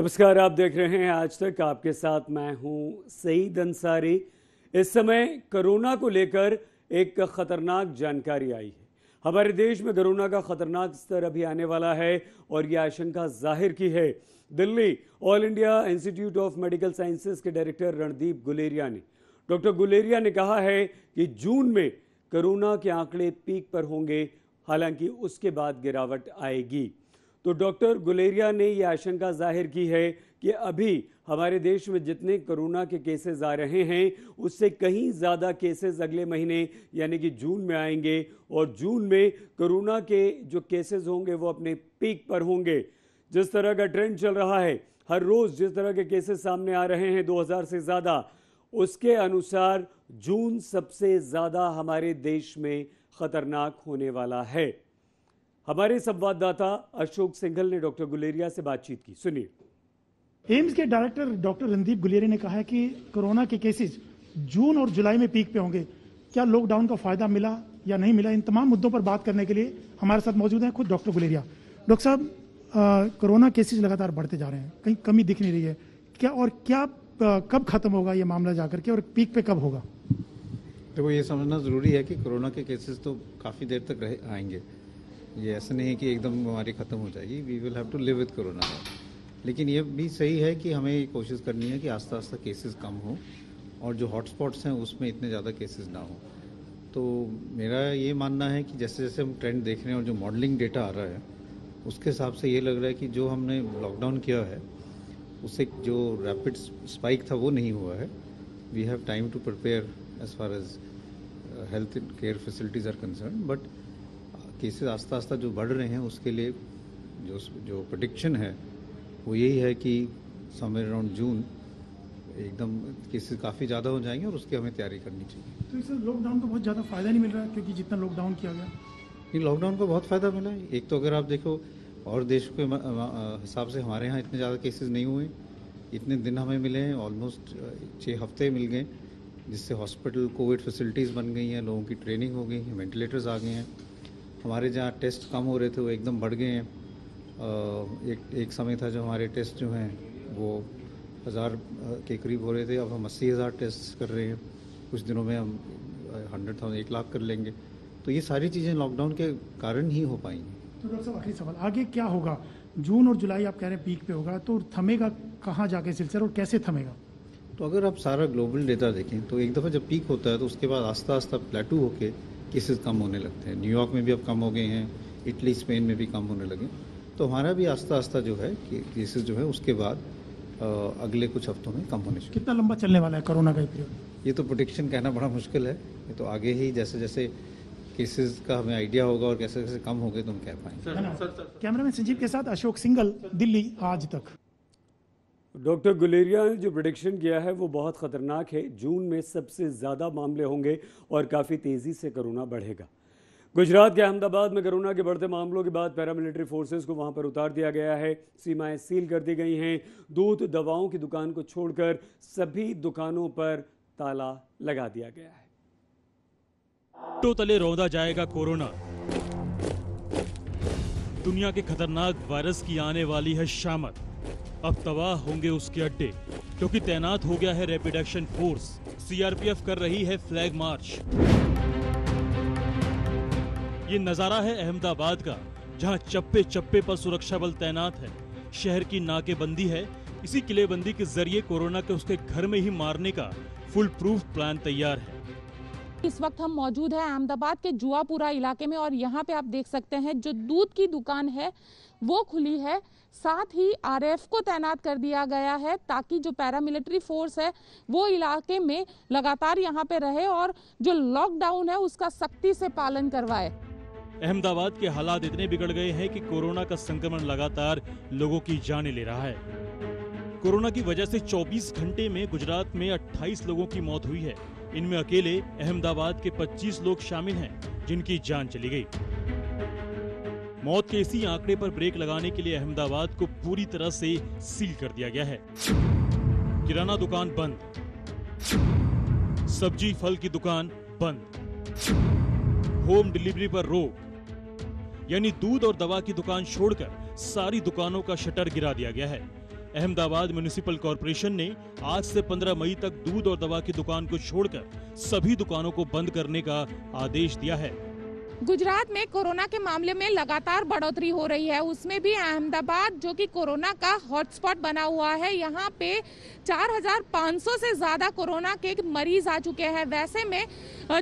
नमस्कार, आप देख रहे हैं आज तक। आपके साथ मैं हूँ सईद अंसारी। इस समय कोरोना को लेकर एक खतरनाक जानकारी आई है। हमारे देश में कोरोना का खतरनाक स्तर अभी आने वाला है और यह आशंका ज़ाहिर की है। Delhi all India institute of medical sciences के डायरेक्टर रणदीप गुलेरिया ने, डॉक्टर गुलेरिया ने कहा है कि जून में कोरोना के आंकड़े पीक पर होंगे, हालाँकि उसके बाद गिरावट आएगी। तो डॉक्टर गुलेरिया ने यह आशंका ज़ाहिर की है कि अभी हमारे देश में जितने कोरोना के केसेस आ रहे हैं, उससे कहीं ज़्यादा केसेस अगले महीने, यानी कि जून में आएँगे। और जून में कोरोना के जो केसेस होंगे, वो अपने पीक पर होंगे। जिस तरह का ट्रेंड चल रहा है, हर रोज़ जिस तरह के केसेस सामने आ रहे हैं 2000 से ज़्यादा, उसके अनुसार जून सबसे ज़्यादा हमारे देश में खतरनाक होने वाला है। हमारे संवाददाता अशोक सिंघल ने डॉक्टर गुलेरिया से बातचीत की। सुनिए। एम्स के डायरेक्टर डॉक्टर रणदीप गुलेरिया ने कहा है कि कोरोना के केसेस जून और जुलाई में पीक पे होंगे। क्या लॉकडाउन का फ़ायदा मिला या नहीं मिला? इन तमाम मुद्दों पर बात करने के लिए हमारे साथ मौजूद हैं खुद डॉक्टर गुलेरिया। डॉक्टर साहब कोरोना केसेस लगातार बढ़ते जा रहे हैं। कहीं कमी दिख नहीं रही है। क्या और क्या आ, कब खत्म होगा ये मामला जाकर के और पीक पे कब होगा? देखो ये समझना ज़रूरी है कि कोरोना के केसेस तो काफ़ी देर तक रहे आएँगे। ये ऐसा नहीं है कि एकदम बीमारी ख़त्म हो जाएगी। We will have to live with corona लेकिन ये भी सही है कि हमें कोशिश करनी है कि आस्ता आस्ता केसेस कम हो और जो हॉटस्पॉट्स हैं उसमें इतने ज़्यादा केसेस ना हो। तो मेरा ये मानना है कि जैसे जैसे हम ट्रेंड देख रहे हैं और जो मॉडलिंग डेटा आ रहा है, उसके हिसाब से ये लग रहा है कि जो हमने लॉकडाउन किया है उससे जो रैपिड स्पाइक था वो नहीं हुआ है। We have time to prepare as far as health care facilities are concern but cases आस्ता आस्ता जो बढ़ रहे हैं उसके लिए जो जो प्रडिक्शन है वो यही है कि समवेयर अराउंड जून एकदम केसेस काफ़ी ज़्यादा हो जाएँगे और उसकी हमें तैयारी करनी चाहिए। तो इससे लॉकडाउन का बहुत ज़्यादा फ़ायदा नहीं मिल रहा है क्योंकि जितना लॉकडाउन किया गया। नहीं लॉकडाउन का बहुत फ़ायदा मिला है। एक तो अगर आप देखो और देश के हिसाब से हमारे यहाँ इतने ज़्यादा केसेस नहीं हुए इतने दिन हमें मिले हैं ऑलमोस्ट छः हफ़्ते मिल गए जिससे हॉस्पिटल कोविड फैसिलिटीज़ बन गई हैं लोगों की ट्रेनिंग हो गई है वेंटिलेटर्स आ गए हैं। हमारे जहाँ टेस्ट कम हो रहे थे वो एकदम बढ़ गए हैं। एक एक समय था जो हमारे टेस्ट जो हैं वो हज़ार के करीब हो रहे थे। अब हम अस्सी हज़ार टेस्ट कर रहे हैं। कुछ दिनों में हम हंड्रेड थाउज़ेंड एक लाख कर लेंगे। तो ये सारी चीज़ें लॉकडाउन के कारण ही हो पाएँगी तो डॉक्टर साहब आखिरी सवाल आगे क्या होगा? जून और जुलाई आप कह रहे हैं पीक पे होगा तो थमेगा कहाँ जाके सिलसिला और कैसे थमेगा? तो अगर आप सारा ग्लोबल डेटा देखें तो एक दफ़ा जब पीक होता है तो उसके बाद आस्ता आस्ता प्लेटू होके केसेस कम होने लगते हैं। न्यूयॉर्क में भी अब कम हो गए हैं इटली स्पेन में भी कम होने लगे। तो हमारा भी आस्ता आस्ता जो है केसेस जो है उसके बाद अगले कुछ हफ्तों में कम होने कितना लंबा चलने वाला है कोरोना का पीरियड ये तो प्रोडिक्शन कहना बड़ा मुश्किल है। ये तो आगे ही जैसे जैसे केसेस का हमें आइडिया होगा और कैसे कैसे कम हो गए तो हम कह पाएँगे। कैमरामैन संजीव के साथ अशोक सिंगल दिल्ली आज तक। डॉक्टर गुलेरिया ने जो प्रोडिक्शन किया है, वो बहुत ख़तरनाक है। जून में सबसे ज़्यादा मामले होंगे और काफ़ी तेज़ी से कोरोना बढ़ेगा। गुजरात के अहमदाबाद में कोरोना के बढ़ते मामलों के बाद पैरामिलिट्री फोर्सेस को वहाँ पर उतार दिया गया है। सीमाएँ सील कर दी गई हैं। दूध, दवाओं की दुकान को छोड़कर सभी दुकानों पर ताला लगा दिया गया है। तो तले रौदा जाएगा कोरोना। दुनिया के खतरनाक वायरस की आने वाली है शामत। अब तबाह होंगे उसके अड्डे, क्योंकि तैनात हो गया है रैपिड एक्शन फोर्स सीआरपीएफ कर रही है फ्लैग मार्च ये नज़ारा है अहमदाबाद का, जहाँ चप्पे चप्पे पर सुरक्षा बल तैनात है। शहर की नाकेबंदी है, इसी किलेबंदी के ज़रिए कोरोना के उसके घर में ही मारने का फुल प्रूफ प्लान तैयार है। इस वक्त हम मौजूद है अहमदाबाद के जुआपुरा इलाके में और यहाँ पे आप देख सकते हैं जो दूध की दुकान है, वो खुली है। साथ ही आरएफ को तैनात कर दिया गया है ताकि जो पैरामिलिट्री फोर्स है, वो इलाके में लगातार यहाँ पे रहे और जो लॉकडाउन है, उसका सख्ती से पालन करवाए। अहमदाबाद के हालात इतने बिगड़ गए हैं कि कोरोना का संक्रमण लगातार लोगों की जाने ले रहा है। कोरोना की वजह से 24 घंटे में गुजरात में 28 लोगों की मौत हुई है। इनमें अकेले अहमदाबाद के 25 लोग शामिल हैं, जिनकी जान चली गई। मौत के इसी आंकड़े पर ब्रेक लगाने के लिए अहमदाबाद को पूरी तरह से सील कर दिया गया है। किराना दुकान बंद। सब्ज़ी फल की दुकान बंद। होम डिलीवरी पर रोक यानी दूध और दवा की दुकान छोड़कर सारी दुकानों का शटर गिरा दिया गया है। अहमदाबाद म्यूनिसिपल कॉरपोरेशन ने आज से 15 मई तक दूध और दवा की दुकान को छोड़कर सभी दुकानों को बंद करने का आदेश दिया है। गुजरात में कोरोना के मामले में लगातार बढ़ोतरी हो रही है। उसमें भी अहमदाबाद जो कि कोरोना का हॉटस्पॉट बना हुआ है यहाँ पे 4,500 से ज़्यादा कोरोना के मरीज़ आ चुके हैं। वैसे में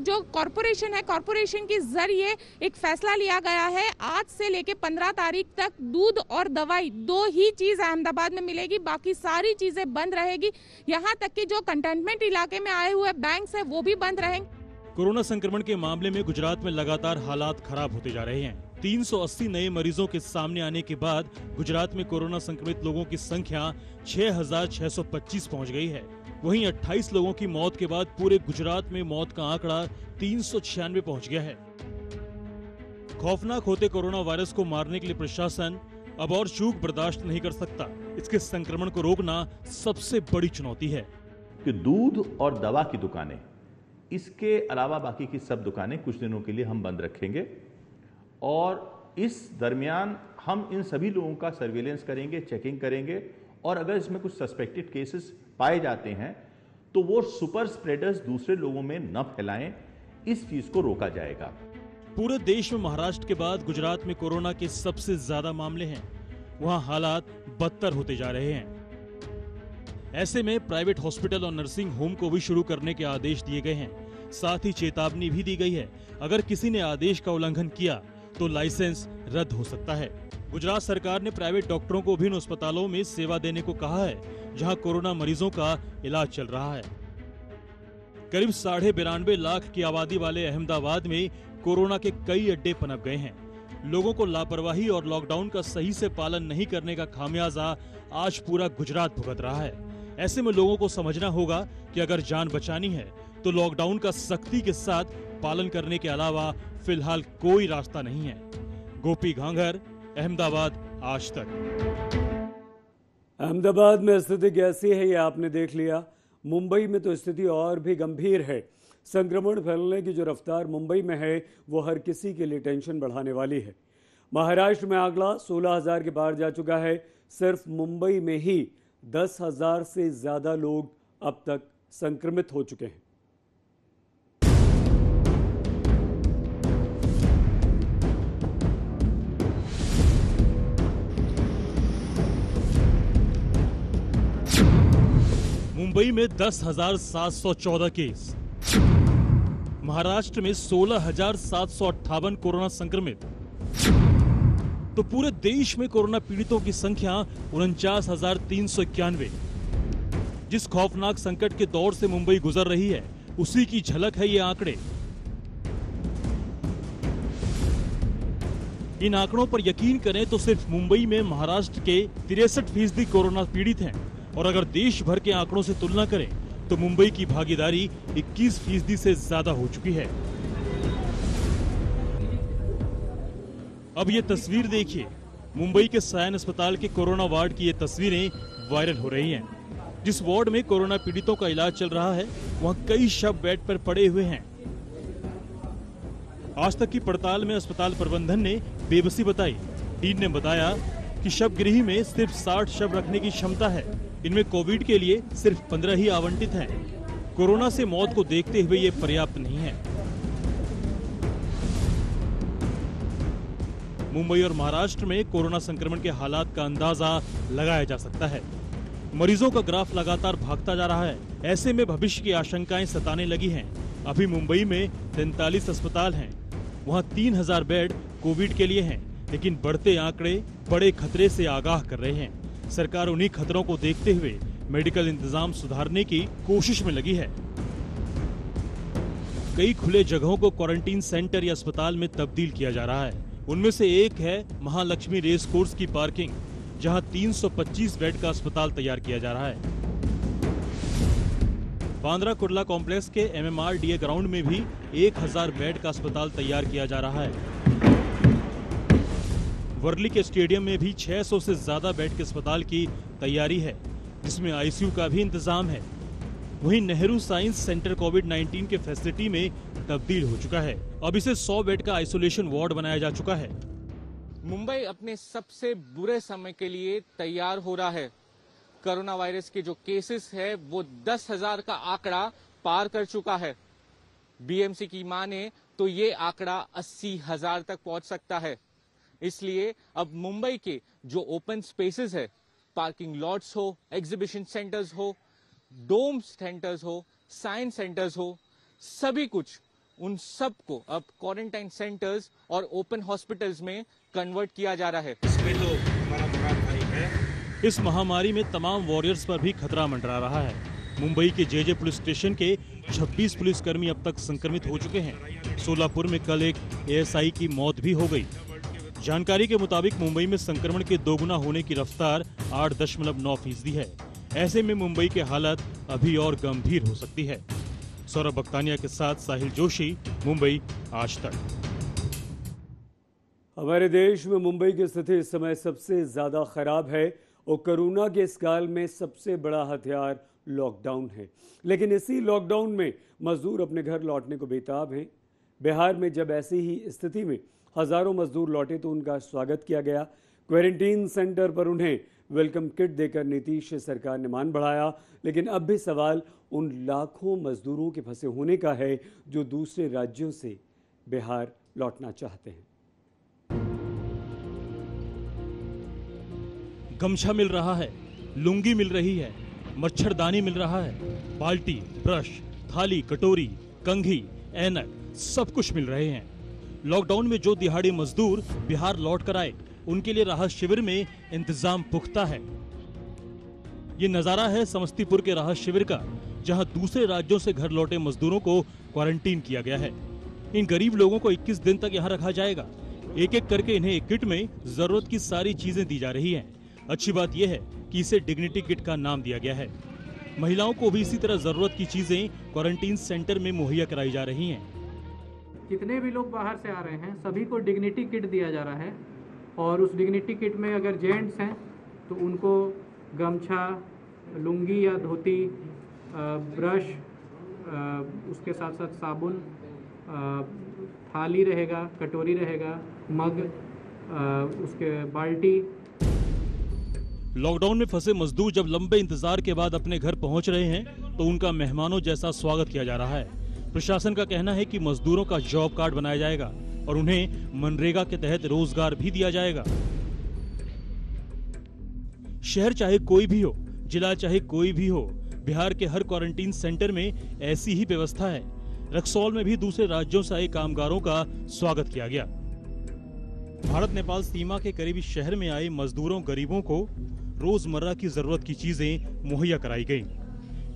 जो कॉरपोरेशन है कॉरपोरेशन के ज़रिए एक फैसला लिया गया है आज से लेके 15 तारीख तक दूध और दवाई दो ही चीज़ अहमदाबाद में मिलेगी बाकी सारी चीज़ें बंद रहेगी। यहाँ तक कि जो कंटेनमेंट इलाके में आए हुए बैंक है वो भी बंद रहेंगे। कोरोना संक्रमण के मामले में गुजरात में लगातार हालात खराब होते जा रहे हैं। 380 नए मरीजों के सामने आने के बाद गुजरात में कोरोना संक्रमित लोगों की संख्या 6,625 पहुँच गई है। वहीं 28 लोगों की मौत के बाद पूरे गुजरात में मौत का आंकड़ा तीन सौ पहुँच गया है। खौफनाक होते कोरोना वायरस को मारने के लिए प्रशासन अब और चूक बर्दाश्त नहीं कर सकता। इसके संक्रमण को रोकना सबसे बड़ी चुनौती है। कि दूध और दवा की दुकानें इसके अलावा बाकी की सब दुकानें कुछ दिनों के लिए हम बंद रखेंगे और इस दरमियान हम इन सभी लोगों का सर्वेलेंस करेंगे चेकिंग करेंगे और अगर इसमें कुछ सस्पेक्टेड केसेस पाए जाते हैं तो वो सुपर स्प्रेडर्स दूसरे लोगों में न फैलाएँ, इस चीज़ को रोका जाएगा। पूरे देश में महाराष्ट्र के बाद गुजरात में कोरोना के सबसे ज़्यादा मामले हैं। वहाँ हालात बदतर होते जा रहे हैं। ऐसे में प्राइवेट हॉस्पिटल और नर्सिंग होम को भी शुरू करने के आदेश दिए गए हैं। साथ ही चेतावनी भी दी गई है। अगर किसी ने आदेश का उल्लंघन किया तो लाइसेंस रद्द हो सकता है। गुजरात सरकार ने प्राइवेट डॉक्टरों को भी इन अस्पतालों में सेवा देने को कहा है, जहाँ कोरोना मरीजों का इलाज चल रहा है। करीब साढ़े बिरानवे लाख की आबादी वाले अहमदाबाद में कोरोना के कई अड्डे पनप गए हैं। लोगों को लापरवाही और लॉकडाउन का सही से पालन नहीं करने का खामियाजा आज पूरा गुजरात भुगत रहा है। ऐसे में लोगों को समझना होगा कि अगर जान बचानी है तो लॉकडाउन का सख्ती के साथ पालन करने के अलावा फ़िलहाल कोई रास्ता नहीं है। गोपी घांघर अहमदाबाद आज तक। अहमदाबाद में स्थिति कैसी है ये आपने देख लिया। मुंबई में तो स्थिति और भी गंभीर है। संक्रमण फैलने की जो रफ्तार मुंबई में है वो हर किसी के लिए टेंशन बढ़ाने वाली है। महाराष्ट्र में आंकड़ा 16,000 के पार जा चुका है। सिर्फ़ मुंबई में ही दस हज़ार से ज़्यादा लोग अब तक संक्रमित हो चुके हैं। मुंबई में दस हज़ार सात सौ चौदह केस। महाराष्ट्र में सोलह हज़ार सात सौ अट्ठावन कोरोना संक्रमित। तो पूरे देश में कोरोना पीड़ितों की संख्या उनचास हज़ार तीन सौ इक्यानवे। जिस खौफनाक संकट के दौर से मुंबई गुजर रही है, उसी की झलक है ये आंकड़े। इन आंकड़ों पर यकीन करें तो सिर्फ़ मुंबई में महाराष्ट्र के तिरसठ फ़ीसदी कोरोना पीड़ित हैं। और अगर देश भर के आंकड़ों से तुलना करें तो मुंबई की भागीदारी 21 फ़ीसदी से ज़्यादा हो चुकी है। अब ये तस्वीर देखिए। मुंबई के सायन अस्पताल के कोरोना वार्ड की ये तस्वीरें वायरल हो रही हैं। जिस वार्ड में कोरोना पीड़ितों का इलाज चल रहा है, वहाँ कई शव बेड पर पड़े हुए हैं। आज तक की पड़ताल में अस्पताल प्रबंधन ने बेबसी बताई। टीम ने बताया कि शव गृह में सिर्फ़ 60 शव रखने की क्षमता है। इनमें कोविड के लिए सिर्फ़ 15 ही आवंटित हैं। कोरोना से मौत को देखते हुए ये पर्याप्त नहीं है। मुंबई और महाराष्ट्र में कोरोना संक्रमण के हालात का अंदाज़ा लगाया जा सकता है। मरीजों का ग्राफ लगातार भागता जा रहा है। ऐसे में भविष्य की आशंकाएँ सताने लगी हैं। अभी मुंबई में तैतालीस अस्पताल हैं। वहाँ तीन हज़ार बेड कोविड के लिए हैं, लेकिन बढ़ते आंकड़े बड़े खतरे से आगाह कर रहे हैं। सरकार उन्हीं खतरों को देखते हुए मेडिकल इंतज़ाम सुधारने की कोशिश में लगी है। कई खुले जगहों को क्वारंटीन सेंटर या अस्पताल में तब्दील किया जा रहा है। उनमें से एक है महालक्ष्मी रेस कोर्स की पार्किंग, जहाँ 325 बेड का अस्पताल तैयार किया जा रहा है। बांद्रा कुर्ला कॉम्प्लेक्स के एमएमआरडीए ग्राउंड में भी 1000 बेड का अस्पताल तैयार किया जा रहा है। वर्ली के स्टेडियम में भी 600 से ज़्यादा बेड के अस्पताल की तैयारी है, जिसमें आईसीयू का भी इंतज़ाम है। वहीं नेहरू साइंस सेंटर कोविड 19 के फैसिलिटी में तब्दील हो चुका है। अब इसे 100 बेड का आइसोलेशन वार्ड बनाया जा चुका है। मुंबई अपने सबसे बुरे समय के लिए तैयार हो रहा है। कोरोना वायरस के जो केसेस है, वो दस हज़ार का आंकड़ा पार कर चुका है। बीएमसी की माने तो ये आंकड़ा अस्सी हज़ार तक पहुँच सकता है। इसलिए अब मुंबई के जो ओपन स्पेसेस है, पार्किंग लॉट्स हो, एग्जीबिशन सेंटर्स हो डोम सेंटर्स हो साइंस सेंटर्स हो सभी कुछ उन सबको अब क्वारंटाइन सेंटर्स और ओपन हॉस्पिटल्स में कन्वर्ट किया जा रहा है। इसमें तो हमारा है। इस महामारी में तमाम वॉरियर्स पर भी खतरा मंडरा रहा है। मुंबई के जेजे पुलिस स्टेशन के 26 पुलिसकर्मी अब तक संक्रमित हो चुके हैं। सोलापुर में कल एक एएसआई की मौत भी हो गई। जानकारी के मुताबिक मुंबई में संक्रमण के दोगुना होने की रफ्तार आठ दशमलव नौ फ़ीसदी है। ऐसे में मुंबई की हालत अभी और गंभीर हो सकती है। सौरभ बक्तानिया के साथ साहिल जोशी, मुंबई, आज तक। हमारे देश में मुंबई की स्थिति इस समय सबसे ज़्यादा खराब है और कोरोना के इस काल में सबसे बड़ा हथियार लॉकडाउन है। लेकिन इसी लॉकडाउन में मजदूर अपने घर लौटने को बेताब हैं। बिहार में जब ऐसी ही स्थिति में हज़ारों मजदूर लौटे तो उनका स्वागत किया गया। क्वारंटीन सेंटर पर उन्हें वेलकम किट देकर नीतीश सरकार ने मान बढ़ाया, लेकिन अब भी सवाल उन लाखों मजदूरों के फंसे होने का है जो दूसरे राज्यों से बिहार लौटना चाहते हैं। गमछा मिल रहा है, लुंगी मिल रही है, मच्छरदानी मिल रहा है, बाल्टी, ब्रश, थाली, कटोरी, कंघी, ऐनक, सब कुछ मिल रहे हैं। लॉकडाउन में जो दिहाड़ी मजदूर बिहार लौट कर आए उनके लिए राहत शिविर में इंतज़ाम पुख्ता है। ये नज़ारा है समस्तीपुर के राहत शिविर का, जहाँ दूसरे राज्यों से घर लौटे मजदूरों को क्वारंटीन किया गया है। इन गरीब लोगों को 21 दिन तक यहाँ रखा जाएगा। एक एक करके इन्हें एक किट में ज़रूरत की सारी चीज़ें दी जा रही हैं। अच्छी बात यह है कि इसे डिग्निटी किट का नाम दिया गया है। महिलाओं को भी इसी तरह ज़रूरत की चीज़ें क्वारंटीन सेंटर में मुहैया कराई जा रही है। जितने भी लोग बाहर से आ रहे हैं, सभी को डिग्निटी किट दिया जा रहा है। और उस डिग्निटी किट में अगर जेंट्स हैं तो उनको गमछा, लुंगी या धोती ब्रश उसके साथ साथ साबुन थाली रहेगा, कटोरी रहेगा, मग उसके बाल्टी। लॉकडाउन में फंसे मजदूर जब लंबे इंतज़ार के बाद अपने घर पहुँच रहे हैं तो उनका मेहमानों जैसा स्वागत किया जा रहा है। प्रशासन का कहना है कि मजदूरों का जॉब कार्ड बनाया जाएगा। और उन्हें मनरेगा के तहत रोज़गार भी दिया जाएगा। शहर चाहे कोई भी हो, जिला चाहे कोई भी हो, बिहार के हर क्वारंटीन सेंटर में ऐसी ही व्यवस्था है। रक्सौल में भी दूसरे राज्यों से आए कामगारों का स्वागत किया गया। भारत नेपाल सीमा के करीबी शहर में आए मजदूरों, गरीबों को रोज़मर्रा की ज़रूरत की चीज़ें मुहैया कराई गई।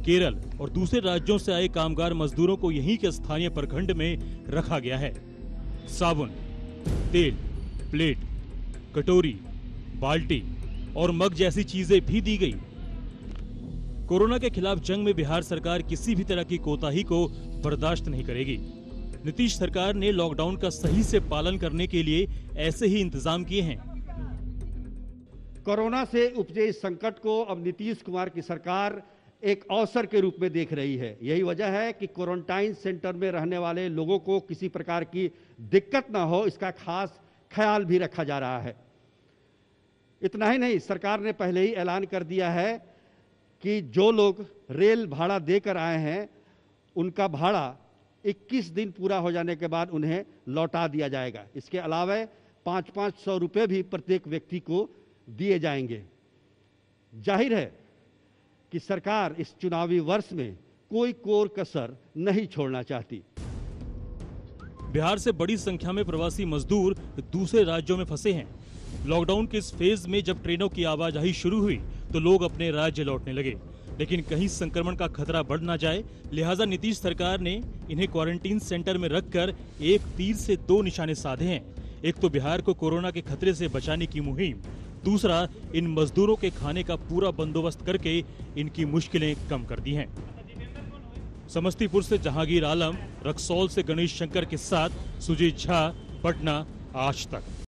केरल और दूसरे राज्यों से आए कामगार मजदूरों को यहीं के स्थानीय प्रखंड में रखा गया है। साबुन, तेल, प्लेट, कटोरी, बाल्टी और मग जैसी चीज़ें भी दी गई। कोरोना के खिलाफ जंग में बिहार सरकार किसी भी तरह की कोताही को बर्दाश्त नहीं करेगी। नीतीश सरकार ने लॉकडाउन का सही से पालन करने के लिए ऐसे ही इंतज़ाम किए हैं। कोरोना से उपजे इस संकट को अब नीतीश कुमार की सरकार एक अवसर के रूप में देख रही है। यही वजह है कि क्वारंटाइन सेंटर में रहने वाले लोगों को किसी प्रकार की दिक्कत ना हो, इसका खास ख्याल भी रखा जा रहा है। इतना ही नहीं, सरकार ने पहले ही ऐलान कर दिया है कि जो लोग रेल भाड़ा देकर आए हैं, उनका भाड़ा 21 दिन पूरा हो जाने के बाद उन्हें लौटा दिया जाएगा। इसके अलावा पाँच पाँच सौ रुपये भी प्रत्येक व्यक्ति को दिए जाएँगे। ज़ाहिर है कि सरकार इस चुनावी वर्ष में कोई कोर कसर नहीं छोड़ना चाहती। बिहार से बड़ी संख्या में प्रवासी मजदूर दूसरे राज्यों में फंसे हैं। लॉकडाउन के इस फ़ेज़ में जब ट्रेनों की आवाजाही शुरू हुई तो लोग अपने राज्य लौटने लगे। लेकिन कहीं संक्रमण का खतरा बढ़ ना जाए, लिहाजा नीतीश सरकार ने इन्हें क्वारंटीन सेंटर में रखकर एक तीर से दो निशाने साधे हैं। एक तो बिहार को कोरोना के खतरे से बचाने की मुहिम दूसरा, इन मजदूरों के खाने का पूरा बंदोबस्त करके इनकी मुश्किलें कम कर दी हैं। समस्तीपुर से जहांगीर आलम, रक्सौल से गणेश शंकर के साथ सुजीत झा, पटना, आज तक।